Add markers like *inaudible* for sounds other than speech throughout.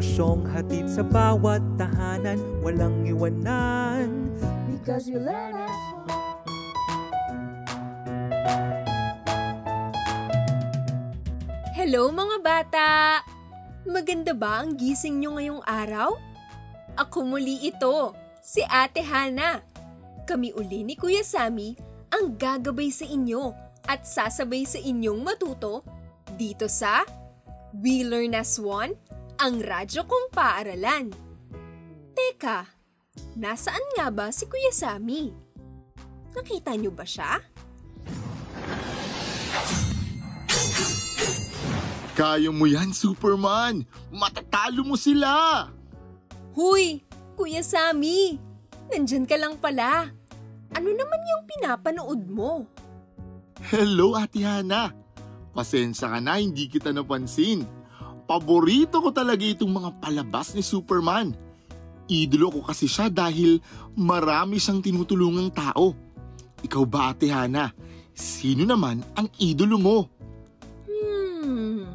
edukasyong hatid sa bawat tahanan Walang iwanan Because we learn as one Hello mga bata! Maganda ba ang gising nyo ngayong araw? Ako muli ito, si Ate Hana. Kami uli ni Kuya Sami ang gagabay sa inyo at sasabay sa inyong matuto dito sa We Learn as One, ang radyo kong paaralan. Teka, nasaan nga ba si Kuya Sami? Nakita nyo ba siya? Kaya mo yan, Superman! Matatalo mo sila! Huy! Kuya Sami! Nandyan ka lang pala. Ano naman yung pinapanood mo? Hello, Ate Hana! Pasensya ka na, hindi kita napansin. Paborito ko talaga itong mga palabas ni Superman. Idolo ko kasi siya dahil marami siyang tinutulungang tao. Ikaw ba, Ate Hana? Sino naman ang idolo mo? Hmm.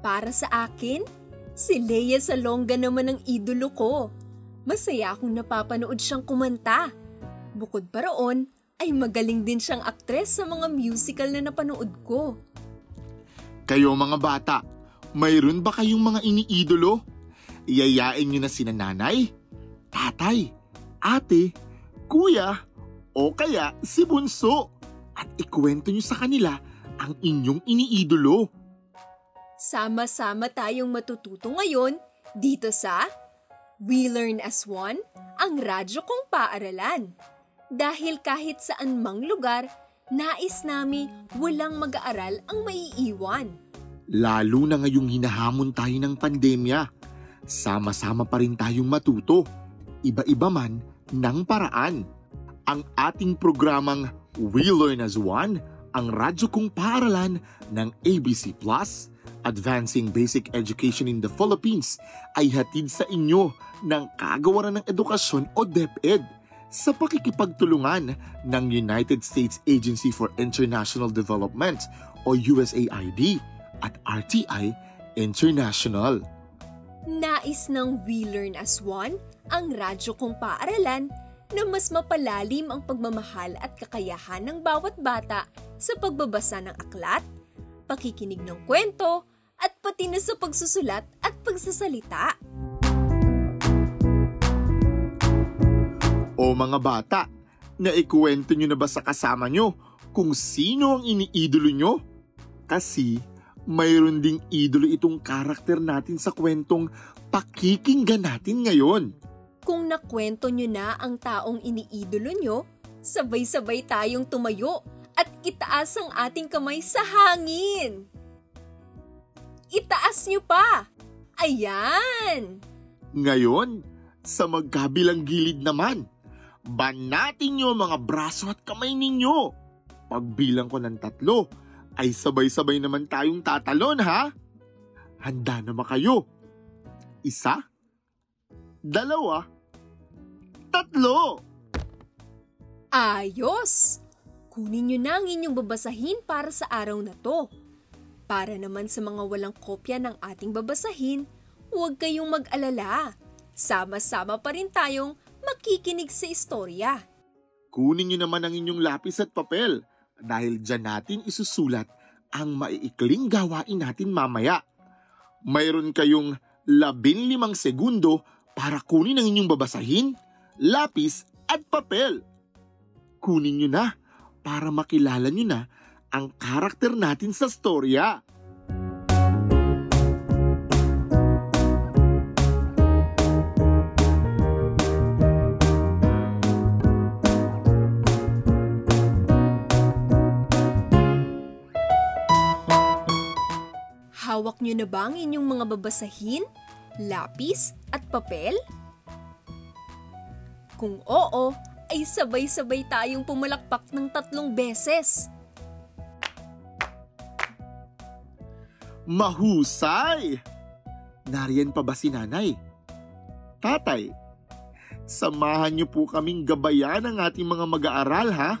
Para sa akin, si Leia Salonga naman ang idolo ko. Masaya akong napapanood siyang kumanta. Bukod pa roon, ay magaling din siyang aktres sa mga musical na napanood ko. Kayo mga bata, mayroon ba kayong mga iniidolo? Iyayain nyo na sina nanay, tatay, ate, kuya, o kaya si bunso. At ikwento nyo sa kanila ang inyong iniidolo. Sama-sama tayong matututo ngayon dito sa We Learn as One, ang radyo kong paaralan. Dahil kahit saan mang lugar, nais nami walang mag-aaral ang maiiwan. Lalo na ngayong hinahamon tayo ng pandemya. Sama-sama pa rin tayong matuto. Iba-iba man ng paraan. Ang ating programang We Learn as One, ang radyo kong paaralan ng ABC Plus, Advancing Basic Education in the Philippines, ay hatid sa inyo ng Kagawaran ng Edukasyon o DepEd sa pakikipagtulungan ng United States Agency for International Development o USAID at RTI International. Nais ng We Learn as One, ang radyo kong paaralan na mas mapalalim ang pagmamahal at kakayahan ng bawat bata sa pagbabasa ng aklat, pakikinig ng kwento, at pati na sa pagsusulat at pagsasalita. O mga bata, naikwento nyo na ba sa kasama nyo kung sino ang iniidolo nyo? Kasi mayroon ding idolo itong karakter natin sa kwentong pakikinggan natin ngayon. Kung nakwento nyo na ang taong iniidolo nyo, sabay-sabay tayong tumayo at itaas ang ating kamay sa hangin. Itaas nyo pa! Ayan! Ngayon, sa magkabilang gilid naman, banatin nyo mga braso at kamay ninyo. Pagbilang ko ng tatlo, ay sabay-sabay naman tayong tatalon ha? Handa na ba kayo? Isa? Dalawa? Tatlo! Ayos! Kunin nyo na ang inyong babasahin para sa araw na to. Para naman sa mga walang kopya ng ating babasahin, huwag kayong mag-alala. Sama-sama pa rin tayong makikinig sa istorya. Kunin nyo naman ang inyong lapis at papel dahil dyan natin isusulat ang maiikling gawain natin mamaya. Mayroon kayong labin limang segundo para kunin ang inyong babasahin, lapis at papel. Kunin nyo na para makilala nyo na ang karakter natin sa storya. Niyo na ba ang inyong mga babasahin, lapis at papel? Kung oo, ay sabay-sabay tayong pumalakpak ng tatlong beses. Mahusay! Nariyan pa ba si nanay? Tatay, samahan niyo po kaming gabayan ng ating mga mag-aaral ha.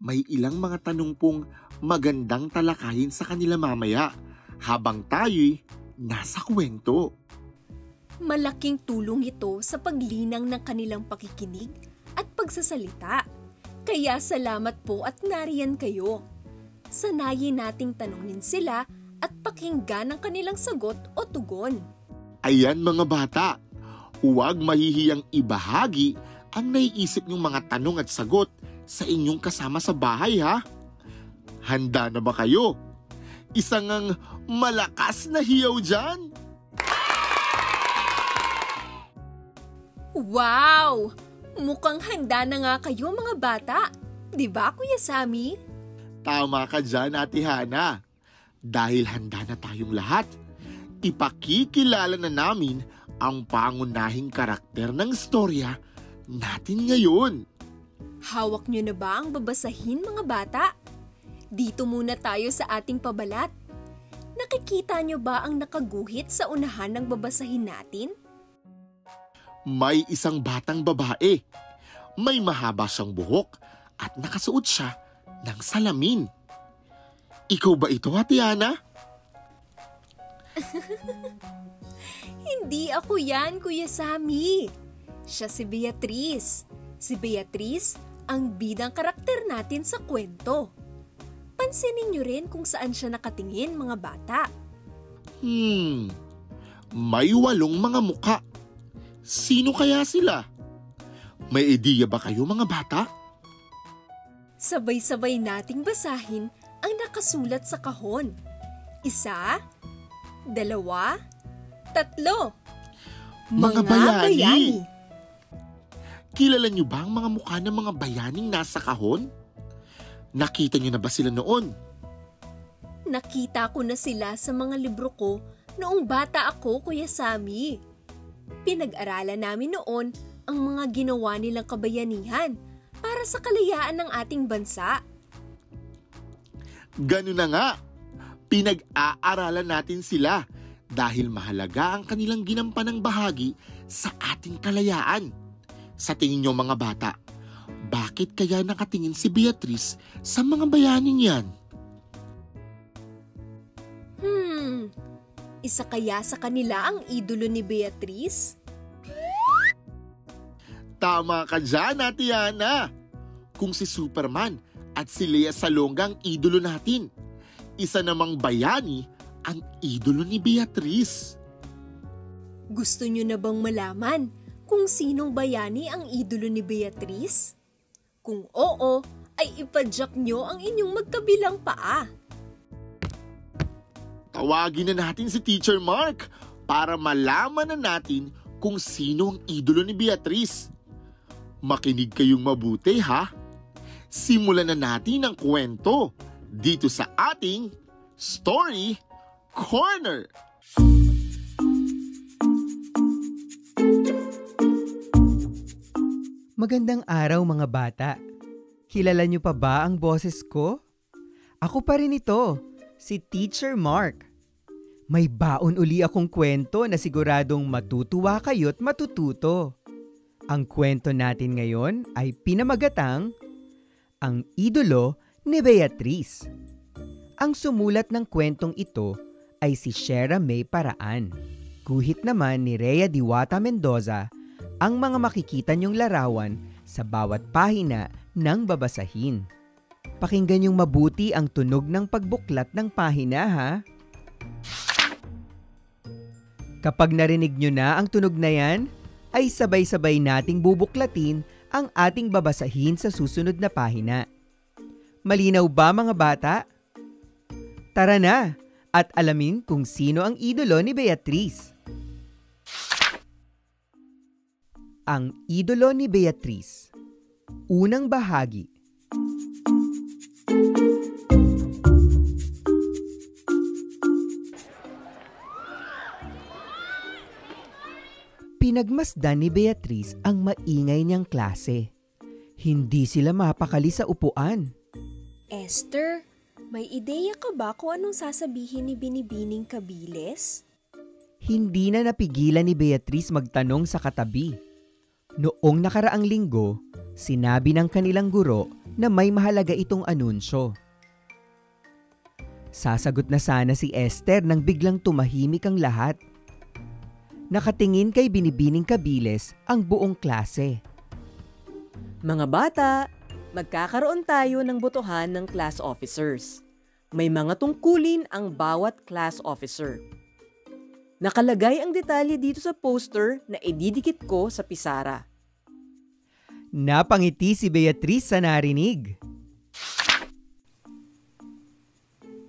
May ilang mga tanong pong magandang talakayin sa kanila mamaya habang tayo'y nasa kwento. Malaking tulong ito sa paglinang ng kanilang pakikinig at pagsasalita. Kaya salamat po at nariyan kayo. Sanayin nating tanungin sila at pakinggan ang kanilang sagot o tugon. Ayan mga bata, huwag mahihiyang ibahagi ang naiisip niyong mga tanong at sagot sa inyong kasama sa bahay ha. Handa na ba kayo? Isang ang malakas na hiyaw dyan? Wow! Mukhang handa na nga kayo mga bata. Di ba, Kuya Sammy? Tama ka dyan, Ate Hana. Dahil handa na tayong lahat, ipakikilala na namin ang pangunahing karakter ng storya natin ngayon. Hawak nyo na ba ang babasahin mga bata? Dito muna tayo sa ating pabalat. Nakikita nyo ba ang nakaguhit sa unahan ng babasahin natin? May isang batang babae. May mahaba siyang buhok at nakasuot siya ng salamin. Ikaw ba ito, Ate Ana? *laughs* Hindi ako yan, Kuya Sammy. Siya si Beatrice. Si Beatrice ang bidang karakter natin sa kwento. Pansinin niyo rin kung saan siya nakatingin, mga bata. Hmm, may walong mga muka. Sino kaya sila? May ideya ba kayo mga bata? Sabay-sabay nating basahin ang nakasulat sa kahon. Isa, dalawa, tatlo. Mga bayani. Kilala niyo ba ang mga mukha ng mga bayaning nasa kahon? Nakita niyo na ba sila noon? Nakita ko na sila sa mga libro ko noong bata ako, Kuya Sammy. Pinag-aralan namin noon ang mga ginawa nilang kabayanihan para sa kalayaan ng ating bansa. Ganun na nga. Pinag-aaralan natin sila dahil mahalaga ang kanilang ginampanang bahagi sa ating kalayaan. Sa tingin niyo mga bata, bakit kaya nakatingin si Beatrice sa mga bayaning yan? Hmm, isa kaya sa kanila ang idolo ni Beatrice? Tama ka dyan, Ate Ana. Kung si Superman at si Lea Salonga ang idolo natin, isa namang bayani ang idolo ni Beatrice. Gusto nyo na bang malaman kung sinong bayani ang idolo ni Beatrice? Kung oo, ay ipadyak nyo ang inyong magkabilang paa. Tawagin na natin si Teacher Mark para malaman na natin kung sino ang idolo ni Beatrice. Makinig kayong mabuti ha. Simulan na natin ang kwento dito sa ating Story Corner. Magandang araw mga bata. Kilala niyo pa ba ang boses ko? Ako pa rin ito, si Teacher Mark. May baon uli akong kwento na siguradong matutuwa kayo't matututo. Ang kwento natin ngayon ay pinamagatang Ang Idolo ni Beatrice. Ang sumulat ng kwentong ito ay si Shera May Paraan. Guhit naman ni Rhea Diwata Mendoza ang mga makikita niyong larawan sa bawat pahina ng babasahin. Pakinggan niyong mabuti ang tunog ng pagbuklat ng pahina ha. Kapag narinig niyo na ang tunog na yan, ay sabay-sabay nating bubuklatin ang ating babasahin sa susunod na pahina. Malinaw ba mga bata? Tara na at alamin kung sino ang idolo ni Beatrice. Ang idolo ni Beatriz. Unang bahagi. Pinagmasdan ni Beatriz ang maingay niyang klase. Hindi sila mapakali sa upuan. Esther, may ideya ka ba kung anong sasabihin ni Binibining Kabiles? Hindi na napigilan ni Beatriz magtanong sa katabi. Noong nakaraang linggo, sinabi ng kanilang guro na may mahalaga itong anunsyo. Sasagot na sana si Esther nang biglang tumahimik ang lahat. Nakatingin kay Binibining Kabiles ang buong klase. Mga bata, magkakaroon tayo ng botohan ng class officers. May mga tungkulin ang bawat class officer. Nakalagay ang detalye dito sa poster na ididikit ko sa pisara. Napangiti si Beatrice sa narinig.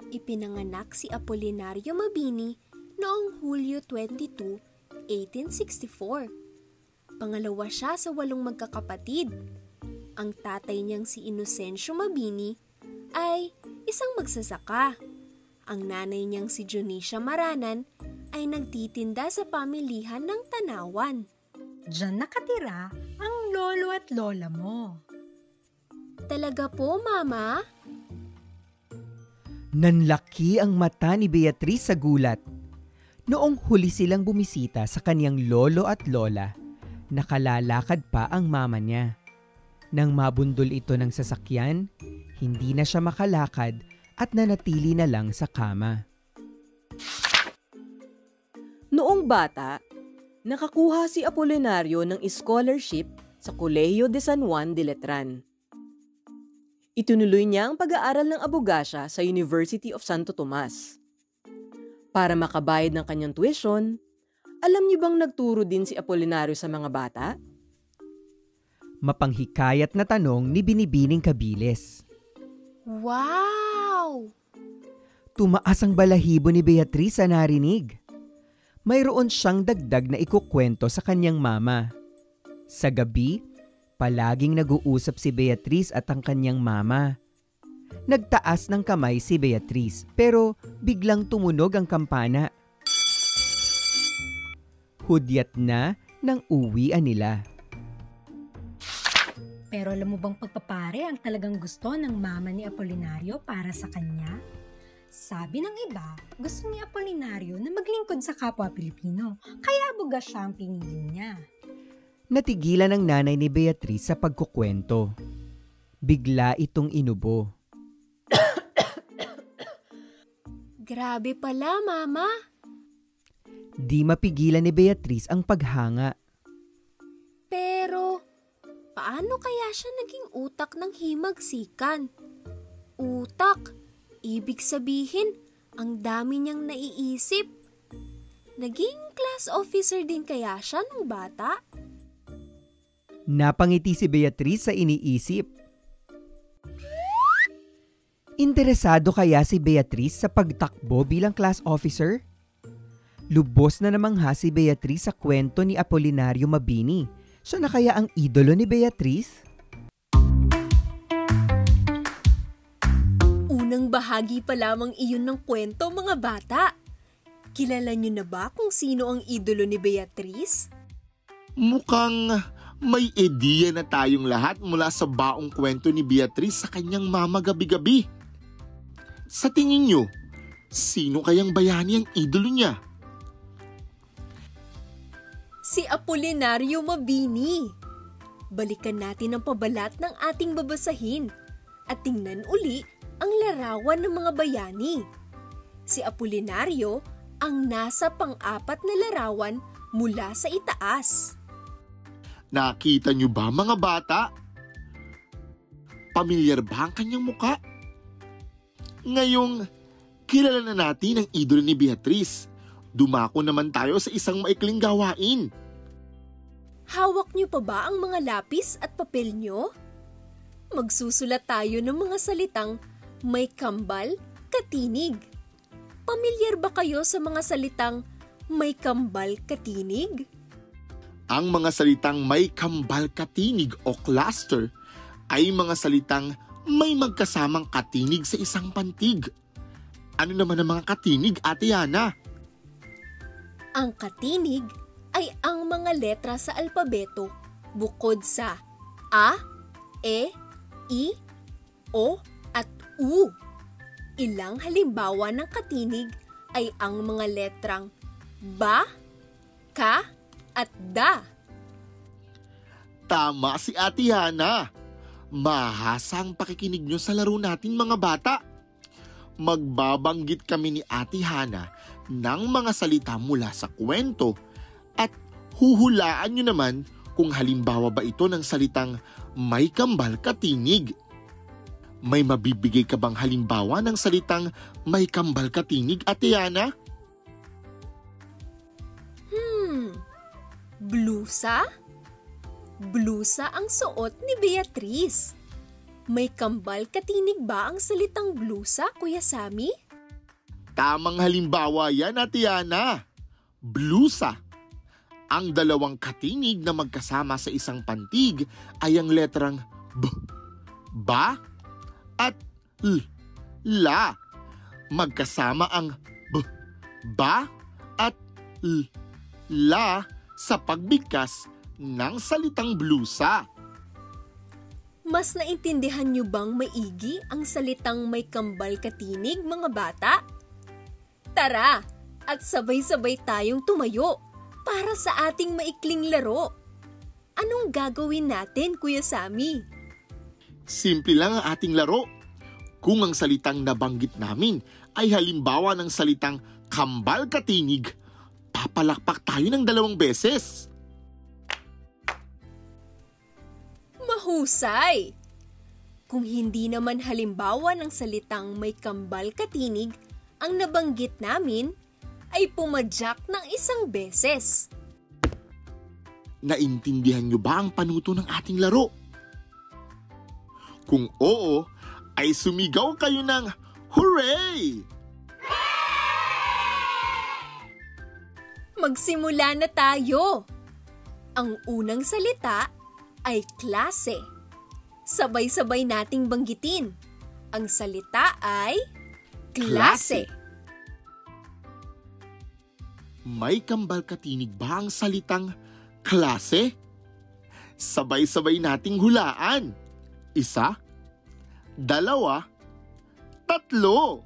Ipinanganak si Apolinario Mabini noong Hulyo 22, 1864. Pangalawa siya sa walong magkakapatid. Ang tatay niyang si Inocencio Mabini ay isang magsasaka. Ang nanay niyang si Junicia Maranan ay nagtitinda sa pamilihan ng tanawan. Diyan nakatira ang lolo at lola mo. Talaga po, Mama? Nanlaki ang mata ni Beatrice sa gulat. Noong huli silang bumisita sa kanyang lolo at lola, nakalalakad pa ang mama niya. Nang mabundol ito ng sasakyan, hindi na siya makalakad at nanatili na lang sa kama. Bata, nakakuha si Apolinario ng scholarship sa Colegio de San Juan de Letran. Itinuloy niya ang pag-aaral ng abogasya sa University of Santo Tomas. Para makabayad ng kanyang tuition, alam niyo bang nagturo din si Apolinario sa mga bata? Mapanghikayat na tanong ni Binibining Kabiles. Wow! Tumaas ang balahibo ni Beatrice sa narinig. Mayroon siyang dagdag na ikukwento sa kanyang mama. Sa gabi, palaging nag-uusap si Beatrice at ang kanyang mama. Nagtaas ng kamay si Beatrice pero biglang tumunog ang kampana. Hudyat na ng uwian nila. Pero alam mo bang pagpapare ang talagang gusto ng mama ni Apolinario para sa kanya? Sabi ng iba, gusto ni Apolinario na maglingkod sa kapwa Pilipino, kaya buga siya ang pinili niya. Natigilan ng nanay ni Beatrice sa pagkukwento. Bigla itong inubo. *coughs* Grabe pala, Mama. Di mapigilan ni Beatrice ang paghanga. Pero, paano kaya siya naging utak ng himagsikan? Utak? Ibig sabihin, ang dami niyang naiisip. Naging class officer din kaya siya nung bata? Napangiti si Beatrice sa iniisip. Interesado kaya si Beatrice sa pagtakbo bilang class officer? Lubos na namangha si Beatrice sa kwento ni Apolinario Mabini. Siya na kaya ang idolo ni Beatrice? Unang bahagi pa lamang iyon ng kwento, mga bata. Kilala niyo na ba kung sino ang idolo ni Beatrice? Mukhang may ideya na tayong lahat mula sa baong kwento ni Beatrice sa kanyang mama gabi-gabi. Sa tingin nyo, sino kayang bayani ang idolo niya? Si Apolinario Mabini. Balikan natin ang pabalat ng ating babasahin at tingnan uli ang larawan ng mga bayani. Si Apolinario ang nasa pang-apat na larawan mula sa itaas. Nakita nyo ba mga bata? Pamilyar ba ang kanyang muka? Ngayong kilala na natin ang idolo ni Beatrice. Dumako naman tayo sa isang maikling gawain. Hawak niyo pa ba ang mga lapis at papel niyo? Magsusulat tayo ng mga salitang may kambal, katinig. Pamilyar ba kayo sa mga salitang may kambal, katinig? Ang mga salitang may kambal katinig o cluster ay mga salitang may magkasamang katinig sa isang pantig. Ano naman ang mga katinig, Ate Yana? Ang katinig ay ang mga letra sa alpabeto bukod sa A, E, I, O U. Ilang halimbawa ng katinig ay ang mga letrang ba, ka, at da. Tama si Ate Hana. Mahasa ang pakikinig nyo sa laro natin mga bata. Magbabanggit kami ni Ate Hana ng mga salita mula sa kwento at huhulaan nyo naman kung halimbawa ba ito ng salitang may kambal katinig. May mabibigay ka bang halimbawa ng salitang may kambal katinig, Ate Hana? Hmm, blusa? Blusa ang suot ni Beatrice. May kambal katinig ba ang salitang blusa, Kuya Sami? Tamang halimbawa yan, Ate Yana. Blusa. Ang dalawang katinig na magkasama sa isang pantig ay ang letrang B, Ba at L, La. Magkasama ang B, Ba at L, La sa pagbigkas ng salitang blusa. Mas naintindihan niyo bang maigi ang salitang may kambal katinig, mga bata? Tara, at sabay-sabay tayong tumayo para sa ating maikling laro. Anong gagawin natin, Kuya Sami? Simple lang ang ating laro. Kung ang salitang nabanggit namin ay halimbawa ng salitang kambal katinig, papalakpak tayo ng dalawang beses. Mahusay! Kung hindi naman halimbawa ng salitang may kambal katinig, ang nabanggit namin ay pumadyak ng isang beses. Naintindihan niyo ba ang panuto ng ating laro? Kung oo, ay sumigaw kayo ng Hooray! Magsimula na tayo! Ang unang salita ay klase. Sabay-sabay nating banggitin. Ang salita ay klase. May kambal katinig ba ang salitang klase? Sabay-sabay nating hulaan. Isa, dalawa, tatlo.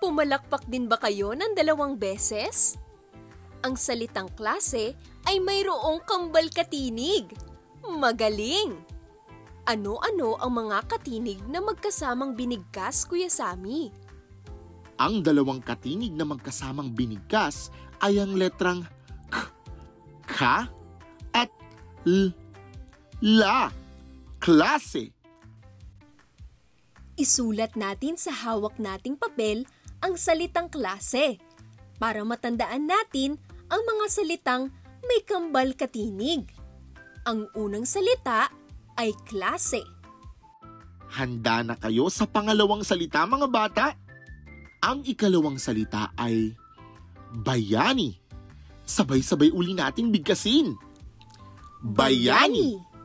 Pumalakpak din ba kayo ng dalawang beses? Ang salitang klase ay mayroong kambal katinig. Magaling! Ano-ano ang mga katinig na magkasamang binigkas, Kuya Sami? Ang dalawang katinig na magkasamang binigkas ay ang letrang K, K at L, La. Klase. Isulat natin sa hawak nating papel ang salitang klase para matandaan natin ang mga salitang may kambal katinig. Ang unang salita ay klase. Handa na kayo sa pangalawang salita mga bata? Ang ikalawang salita ay bayani. Sabay-sabay uli nating bigkasin. Bayani.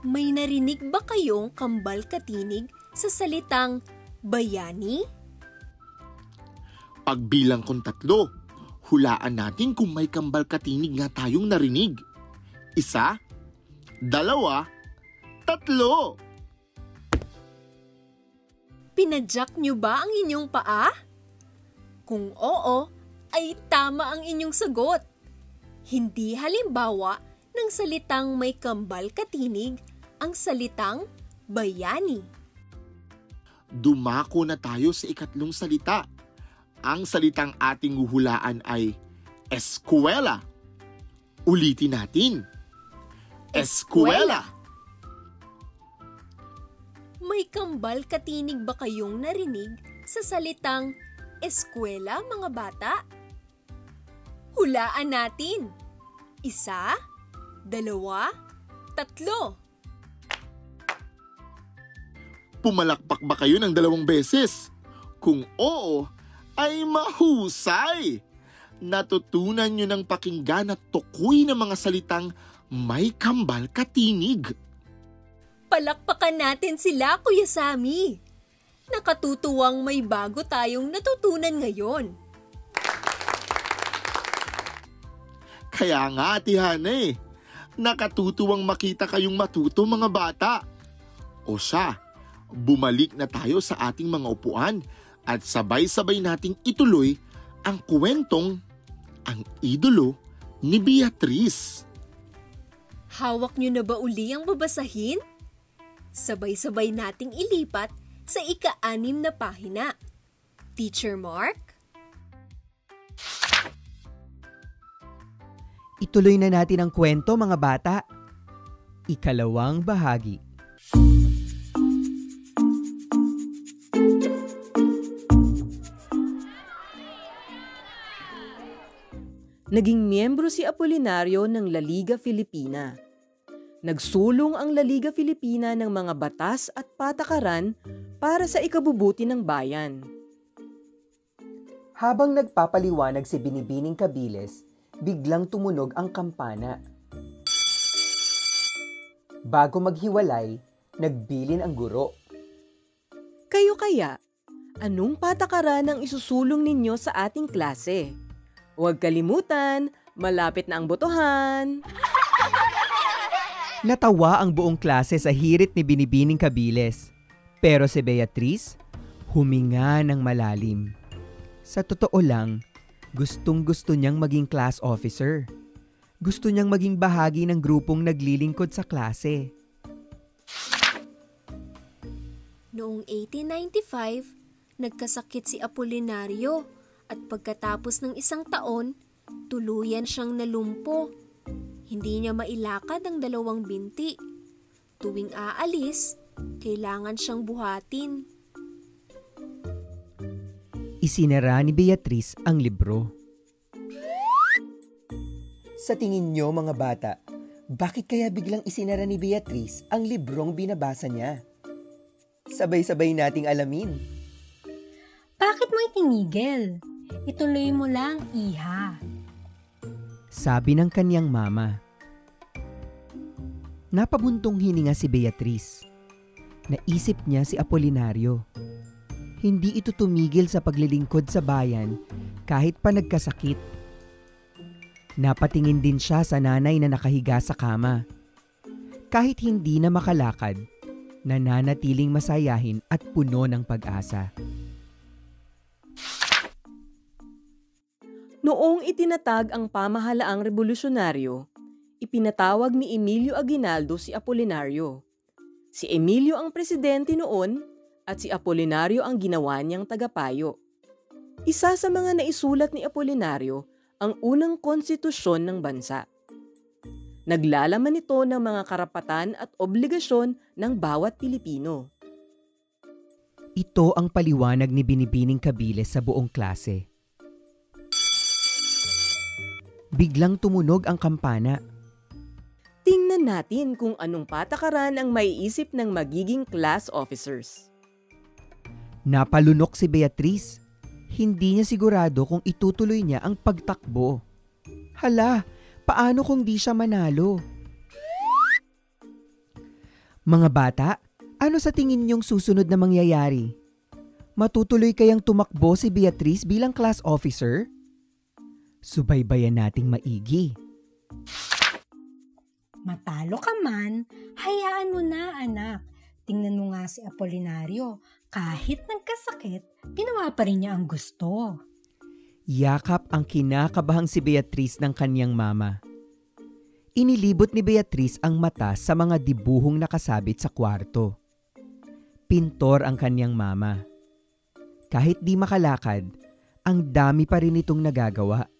May narinig ba kayong kambal katinig sa salitang bayani? Pagbilang kong tatlo, hulaan natin kung may kambal katinig nga tayong narinig. Isa, dalawa, tatlo. Pinadyak niyo ba ang inyong paa? Kung oo, ay tama ang inyong sagot. Hindi halimbawa ng salitang may kambal katinig ang salitang bayani. Dumako na tayo sa ikatlong salita. Ang salitang ating huhulaan ay eskwela. Ulitin natin. Eskwela. May kambal katinig ba kayong narinig sa salitang eskwela, mga bata? Hulaan natin. Isa, dalawa, tatlo. Pumalakpak ba kayo ng dalawang beses? Kung oo, ay mahusay! Natutunan nyo ng pakinggan at tukoy ng mga salitang may kambal katinig. Palakpakan natin sila, Kuya Sami. Nakatutuwang may bago tayong natutunan ngayon. Kaya nga, Ate Hana eh. Nakatutuwang makita kayong matuto mga bata. O siya, bumalik na tayo sa ating mga upuan at sabay-sabay nating ituloy ang kwentong ang idolo ni Beatrice. Hawak niyo na ba uli ang babasahin? Sabay-sabay nating ilipat sa ika-anim na pahina. Teacher Mark? Ituloy na natin ang kwento mga bata. Ikalawang bahagi. Naging miyembro si Apolinario ng La Liga Filipina. Nagsulong ang La Liga Filipina ng mga batas at patakaran para sa ikabubuti ng bayan. Habang nagpapaliwanag si Binibining Kabiles, biglang tumunog ang kampana. Bago maghiwalay, nagbilin ang guro. Kayo kaya, anong patakaran ang isusulong ninyo sa ating klase? Huwag kalimutan, malapit na ang botohan. *laughs* Natawa ang buong klase sa hirit ni Binibining Kabiles. Pero si Beatrice, huminga ng malalim. Sa totoo lang, gustong gusto niyang maging class officer. Gusto niyang maging bahagi ng grupong naglilingkod sa klase. Noong 1895, nagkasakit si Apolinario at pagkatapos ng isang taon, tuluyan siyang nalumpo. Hindi niya mailakad ang dalawang binti. Tuwing aalis, kailangan siyang buhatin. Isinara ni Beatrice ang libro. Sa tingin niyo mga bata, bakit kaya biglang isinara ni Beatrice ang librong binabasa niya? Sabay-sabay nating alamin. Bakit mo itinigil? Ituloy mo lang, iha. Sabi ng kanyang mama. Napabuntong hininga si Beatrice. Naisip niya si Apolinario. Hindi ito tumigil sa paglilingkod sa bayan kahit pa nagkasakit. Napatingin din siya sa nanay na nakahiga sa kama. Kahit hindi na makalakad, nananatiling masayahin at puno ng pag-asa. Noong itinatag ang pamahalaang revolusyonaryo, ipinatawag ni Emilio Aguinaldo si Apolinario. Si Emilio ang presidente noon at si Apolinario ang ginawa niyang tagapayo. Isa sa mga naisulat ni Apolinario ang unang konstitusyon ng bansa. Naglalaman ito ng mga karapatan at obligasyon ng bawat Pilipino. Ito ang paliwanag ni Binibining Kabile sa buong klase. Biglang tumunog ang kampana. Tingnan natin kung anong patakaran ang maiisip ng magiging class officers. Napalunok si Beatrice. Hindi niya sigurado kung itutuloy niya ang pagtakbo. Hala, paano kung di siya manalo? Mga bata, ano sa tingin niyong susunod na mangyayari? Matutuloy kayang tumakbo si Beatrice bilang class officer? Subaybayan nating maigi. Matalo ka man, hayaan mo na anak. Tingnan mo nga si Apolinario. Kahit nagkasakit, ginawa pa rin niya ang gusto. Yakap ang kinakabahang si Beatrice ng kanyang mama. Inilibot ni Beatrice ang mata sa mga dibuhong nakasabit sa kwarto. Pintor ang kanyang mama. Kahit di makalakad, ang dami pa rin itong nagagawa.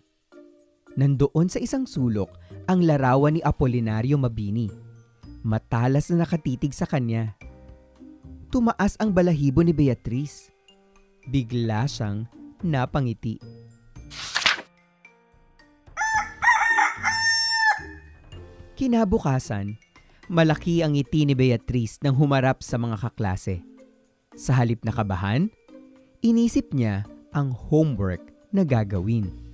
Nandoon sa isang sulok ang larawan ni Apolinario Mabini. Matalas na nakatitig sa kanya. Tumaas ang balahibo ni Beatrice. Bigla siyang napangiti. Kinabukasan, malaki ang ngiti ni Beatrice nang humarap sa mga kaklase. Sa halip na kabahan, inisip niya ang homework na gagawin.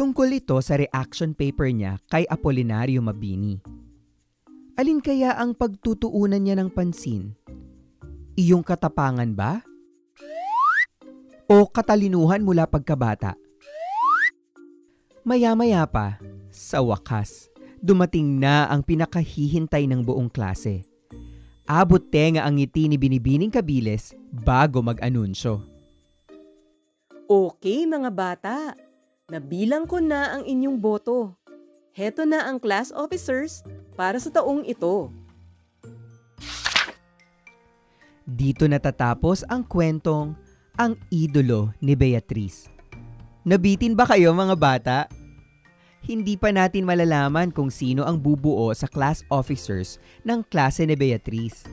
Tungkol ito sa reaction paper niya kay Apolinario Mabini. Alin kaya ang pagtutuunan niya ng pansin? Iyong katapangan ba? O katalinuhan mula pagkabata? Maya-maya pa, Sa wakas, dumating na ang pinakahihintay ng buong klase. Abot tenga ang ngiti ni Binibining Kabiles bago mag-anunsyo. Okay mga bata, nabilang ko na ang inyong boto. Heto na ang class officers para sa taong ito. Dito natatapos ang kwentong Ang Idolo ni Beatrice. Nabitin ba kayo mga bata? Hindi pa natin malalaman kung sino ang bubuo sa class officers ng klase ni Beatrice.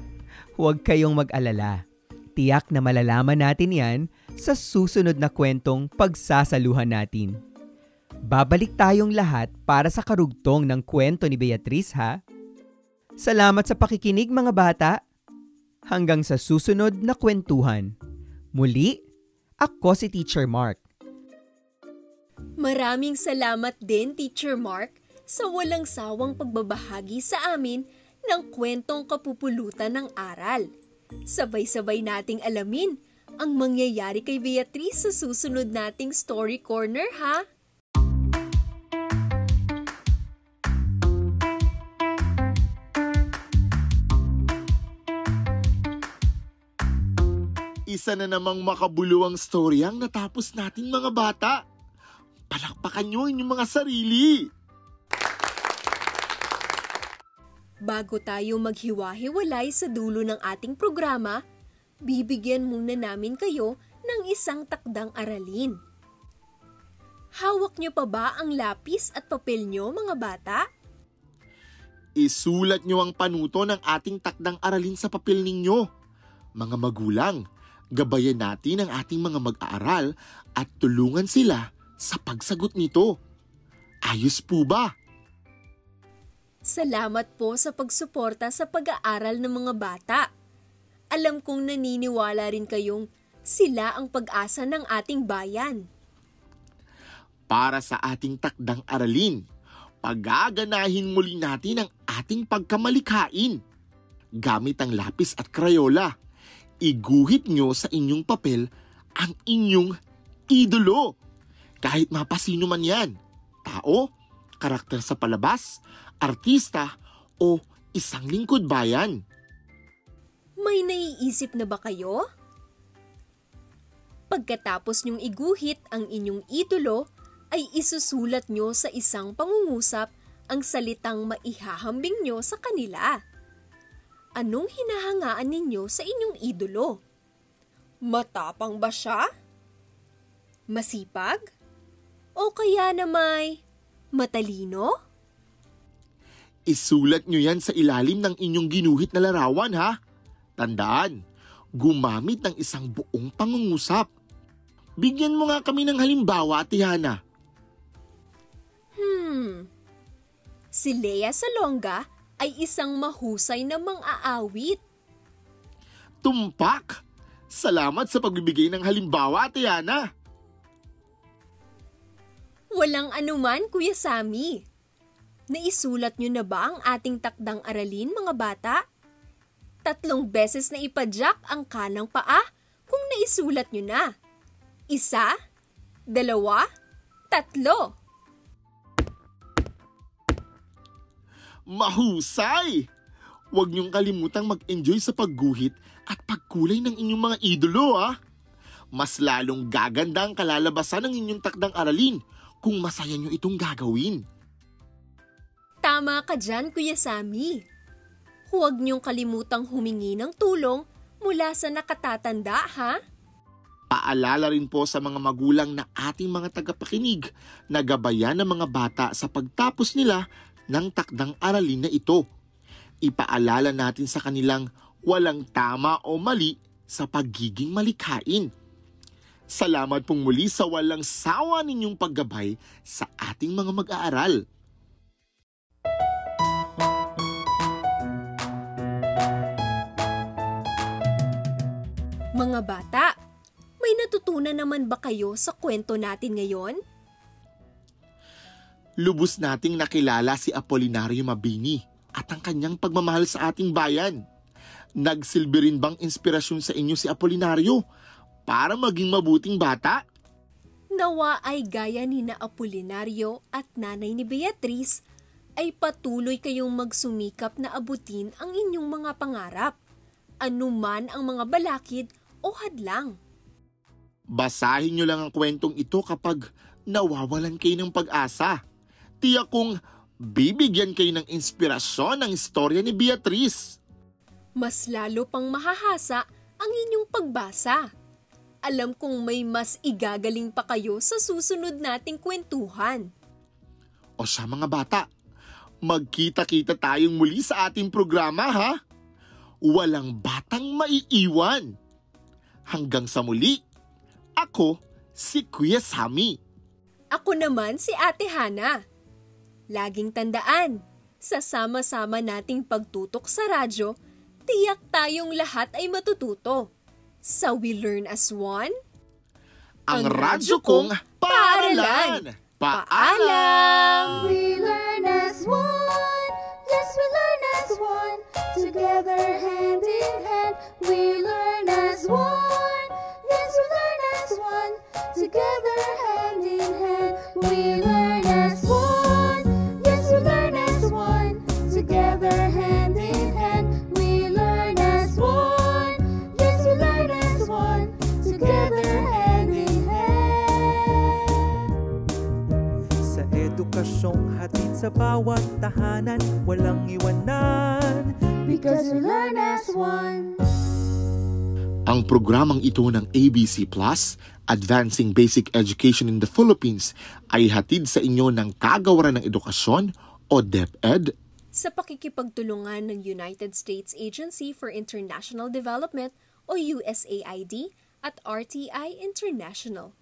Huwag kayong mag-alala. Tiyak na malalaman natin yan sa susunod na kwentong pagsasaluhan natin. Babalik tayong lahat para sa karugtong ng kwento ni Beatrice ha. Salamat sa pakikinig mga bata. Hanggang sa susunod na kwentuhan. Muli, ako si Teacher Mark. Maraming salamat din, Teacher Mark, sa walang sawang pagbabahagi sa amin ng kwentong kapupulutan ng aral. Sabay-sabay nating alamin ang mangyayari kay Beatrice sa susunod nating Story Corner, ha? Isa na namang makabuluwang story ang natapos natin mga bata. Palakpakan nyo inyong mga sarili. Bago tayo maghiwa-hiwalay sa dulo ng ating programa, bibigyan muna namin kayo ng isang takdang aralin. Hawak niyo pa ba ang lapis at papel niyo mga bata? Isulat nyo ang panuto ng ating takdang aralin sa papel ninyo. Mga magulang, gabayan natin ang ating mga mag-aaral at tulungan sila sa pagsagot nito. Ayos po ba? Salamat po sa pagsuporta sa pag-aaral ng mga bata. Alam kong naniniwala rin kayong sila ang pag-asa ng ating bayan. Para sa ating takdang aralin, pagaganahin muli natin ang ating pagkamalikhain. Gamit ang lapis at krayola, iguhit nyo sa inyong papel ang inyong idolo. Kahit mapasino man yan, tao, karakter sa palabas, artista, o isang lingkod bayan. May naiisip na ba kayo? Pagkatapos niyong iguhit ang inyong idolo, ay isusulat nyo sa isang pangungusap ang salitang maihahambing nyo sa kanila. Anong hinahangaan ninyo sa inyong idolo? Matapang ba siya? Masipag? O kaya na may matalino? Isulat nyo yan sa ilalim ng inyong ginuhit na larawan ha. Tandaan, gumamit ng isang buong pangungusap. Bigyan mo nga kami ng halimbawa, Tihana. Hmm. Si Lea Salonga ay isang mahusay na mang-aawit. Tumpak! Salamat sa pagbibigay ng halimbawa, Tihana. Walang anuman, Kuya Sami. Naisulat nyo na ba ang ating takdang aralin, mga bata? Tatlong beses na ipadyak ang kanang paa kung naisulat nyo na. Isa, dalawa, tatlo. Mahusay! Huwag niyong kalimutang mag-enjoy sa pagguhit at pagkulay ng inyong mga idolo ah. Mas lalong gaganda ang kalalabasan ng inyong takdang aralin kung masaya niyo itong gagawin. Tama ka dyan, Kuya Sami. Huwag niyong kalimutang humingi ng tulong mula sa nakatatanda, ha? Paalala rin po sa mga magulang na ating mga tagapakinig na gabayan ng mga bata sa pagtapos nila ng takdang aralin na ito. Ipaalala natin sa kanilang walang tama o mali sa pagiging malikhain. Salamat pong muli sa walang sawa ninyong paggabay sa ating mga mag-aaral. Mga bata, may natutunan naman ba kayo sa kwento natin ngayon? Lubos nating nakilala si Apolinario Mabini at ang kanyang pagmamahal sa ating bayan. Nagsilbi rin bang inspirasyon sa inyo si Apolinario para maging mabuting bata? Nawa ay gaya ni na Apolinario at nanay ni Beatriz ay patuloy kayong magsumikap na abutin ang inyong mga pangarap, anuman ang mga balakid o hadlang. Basahin nyo lang ang kwentong ito kapag nawawalan kayo ng pag-asa. Tiyak kong bibigyan kayo ng inspirasyon ng istorya ni Beatrice. Mas lalo pang mahahasa ang inyong pagbasa. Alam kong may mas igagaling pa kayo sa susunod nating kwentuhan. O siya mga bata, magkita-kita tayong muli sa ating programa ha? Walang batang maiiwan. Hanggang sa muli, ako si Kuya Sami. Ako naman si Ate Hana. Laging tandaan, sa sama-sama nating pagtutok sa radyo, tiyak tayong lahat ay matututo. Sa We Learn as One, Ang radyo kong paaralan. Paalam! We learn as one. Yes, we learn as one. Together, hand. Bawat tahanan Walang iwanan Because we learn as one. Ang programang ito ng ABC Plus, Advancing Basic Education in the Philippines, ay hatid sa inyo ng Kagawaran ng Edukasyon o DepEd sa pakikipagtulungan ng United States Agency for International Development o USAID at RTI International.